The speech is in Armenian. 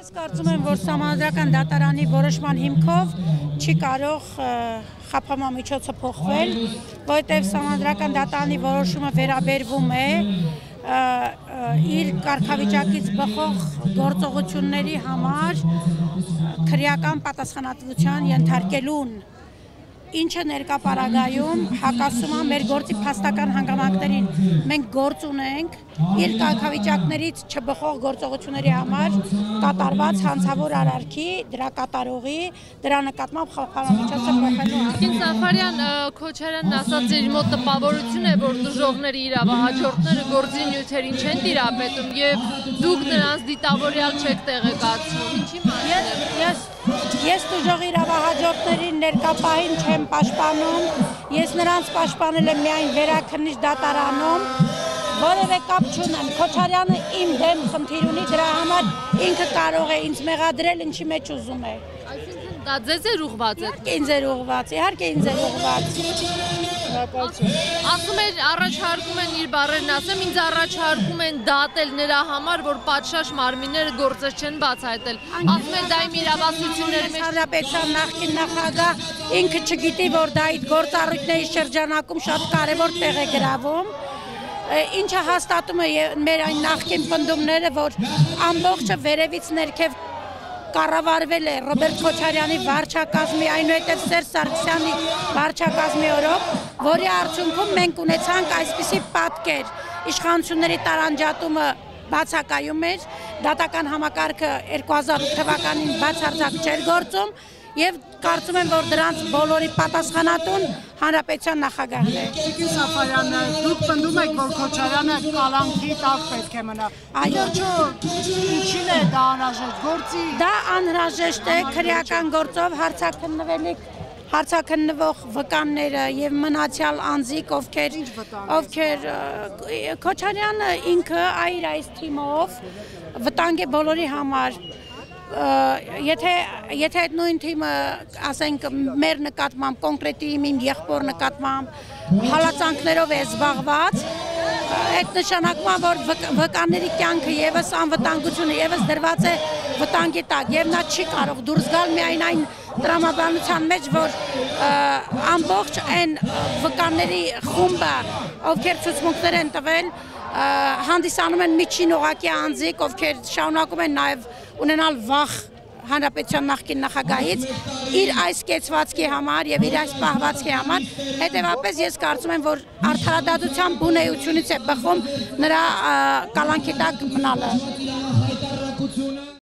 Ես կարծում եմ, որ համանդրական դատարանի որոշման հիմքով չի կարող խափամամիջոցը փոխվել, որովհետև համանդրական դատարանի որոշումը վերաբերվում է իր կարգավիճակից բխող գործողությունների համար քրեական պատասխանատվության ենթարկելուն ինչը ներկա պարագայում հակասում է մեր գործի փաստական հանգամանքներին։ Մենք գործ ունենք իր կարգավիճակներից չբխող գործողությունների համար կատարված հանցավոր արարքի, դրա կատարողի, դրա նկատմամբ խաղաղամիջոցը փոխելու Կին Սաֆարյան Քոչարյանն ասաց իր մոտ տպավորություն է, որ դժողների իրավահաջորդները գործի նյութերին չեն տիրապետում եւ դուք նրանց դիտավորյալ չեք տեղեկացնում։ Ինչի մասին։ Ես ես դժող իրավահաջորդներին ներկապահին չեմ եմ պաշտպանում, ես նրանց պաշտպանել եմ միայն վերաքննիչ դատարանում, որևէ կապ չունեմ։ Քոչարյանը իմ դեմ խնդիր ունի, դրա համար ինքը կարող է ինձ մեղադրել, ինչի մեջ ուզում է։ Այսինքն դա ձեզ է ուղղված է։ Իհարկե ինձ է ուղղված, իհարկե ինձ է ուղղված շնորհակալություն։ Ասում էր առաջարկում են իր բարերն ասեմ, ինձ առաջարկում են դատել նրա համար, որ պատշաճ մարմինները գործը չեն բացահայտել։ Ասում են դա իմ իրավասությունների մեջ Հանրապետության նախկին նախագահ ինքը չգիտի, որ դա այդ գործառույթների շրջանակում շատ կարևոր տեղ է գրավում ինչը հաստատում է մեր այն նախկին պնդումները, որ ամբողջը վերևից ներքև կառավարվել է Ռոբերտ Քոչարյանի վարչակազմի, այնուհետև Սերժ Սարգսյանի վարչակազմի օրոք, որի արդյունքում մենք ունեցանք այսպիսի պատկեր։ Իշխանությունների տարանջատումը բացակայում էր, դատական համակարգը 2008 թվականին բացարձակ չէր գործում եւ կարծում եմ, որ դրանց բոլորի պատասխանատուն հանրապետության նախագահն է։ Տիկին Սաֆարյանը, դուք պնդում եք, որ Քոչարյանը կալանքի տակ պետք է մնա։ Այո, ինչին է դա անհրաժեշտ գործի։ Դա անհրաժեշտ է քրեական գործով հարցակնվելիք հարցակնվող վկանները եւ մնացյալ անձիկ ովքեր ովքեր Քոչարյանը ինքը այր այս թիմով վտանգ է բոլորի համար եթե եթե այդ նույն թիմը ասենք մեր նկատմամբ կոնկրետի իմ եղբոր նկատմամբ հալածանքներով է զբաղված այդ նշանակում է որ վկաների կյանքը եւս անվտանգությունը եւս դրված է վտանգի տակ եւ նա չի կարող դուրս գալ միայն այն տրամաբանության մեջ որ ամբողջ այն վկաների խումբը ովքեր ցուցմունքներ են տվել հանդիսանում են միջին օղակի անձիկ ովքեր շարունակում են նաեւ ունենալ վախ հանրապետության նախկին նախագահից իր այս կեցվածքի համար եւ իր այս պահվածքի համար հետեւապես ես կարծում եմ որ արդարադատության բունեությունից է բխում նրա կալանքի տակ մնալը